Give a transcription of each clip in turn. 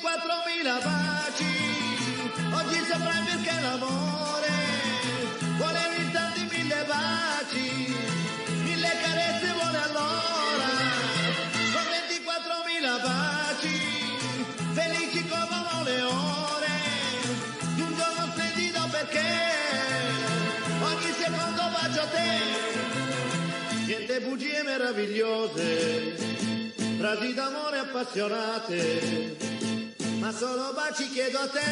24.000 baci, oggi saprai perché l'amore vuole vita di mille baci, mille carezze vuole allora, con 24.000 baci, felici come un leone, di un giorno splendido perché. Ogni secondo bacio a te, niente bugie meravigliose, frasi d'amore appassionate ma solo baci chiedo a te. Yeah,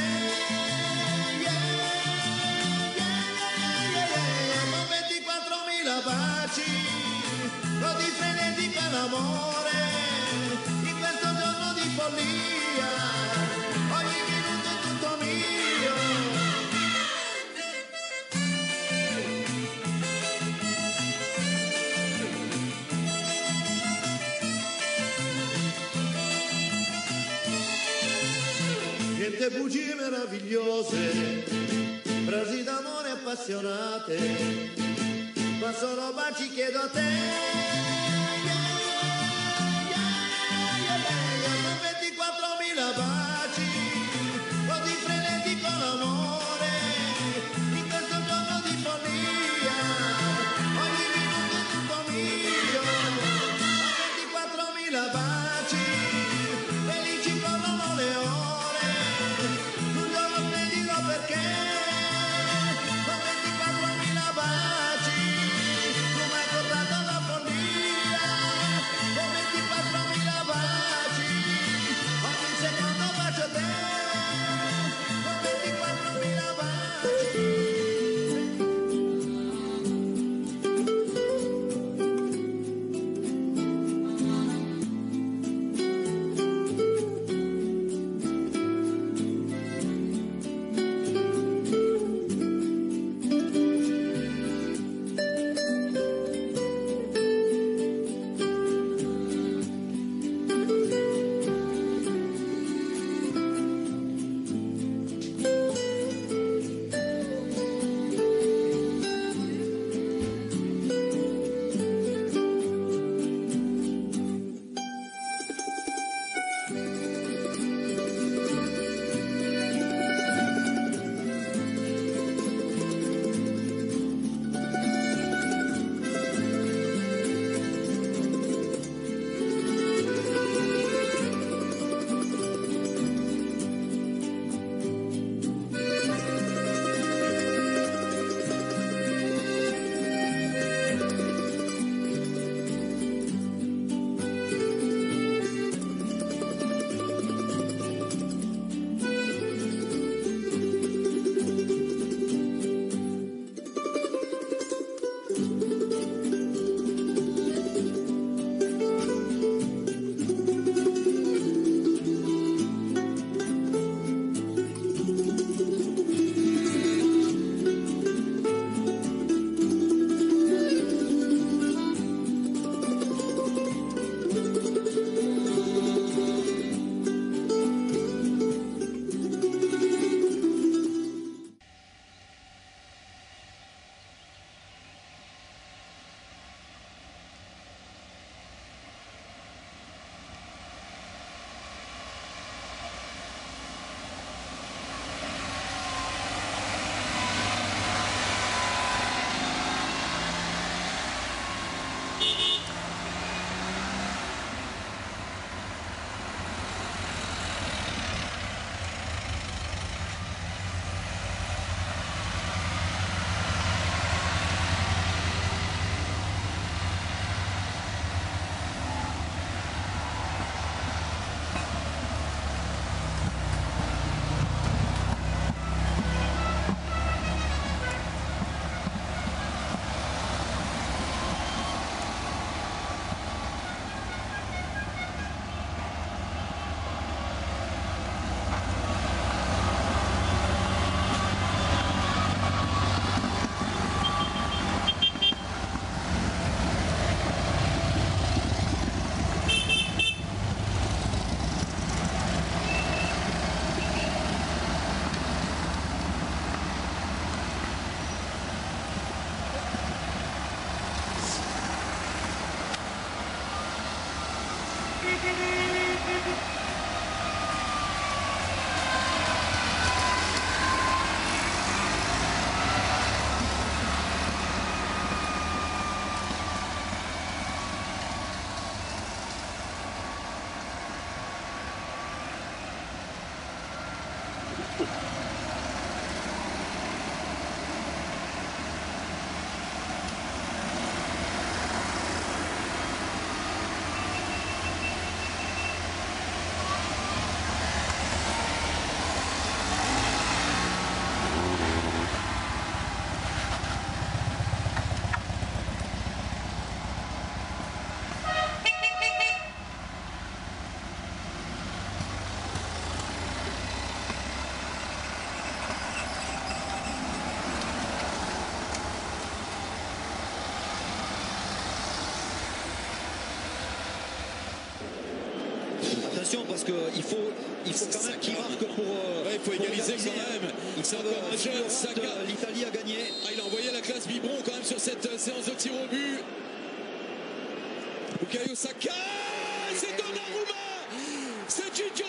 yeah, yeah, yeah, yeah, yeah, yeah, yeah, queste bugie meravigliose, frasi d'amore appassionate, ma solo baci chiedo a te. Attention parce qu'il faut, il faut quand même qu'il marque pour. euh, Ouais, il faut pour égaliser égaliser, quand même. un jeune, Fulgurante, Saka. L'Italie a gagné. Ah, il a envoyé la classe biberon quand même sur cette euh, séance de tir au but. Bukayo Saka C'est Donnarumma C'est Gigi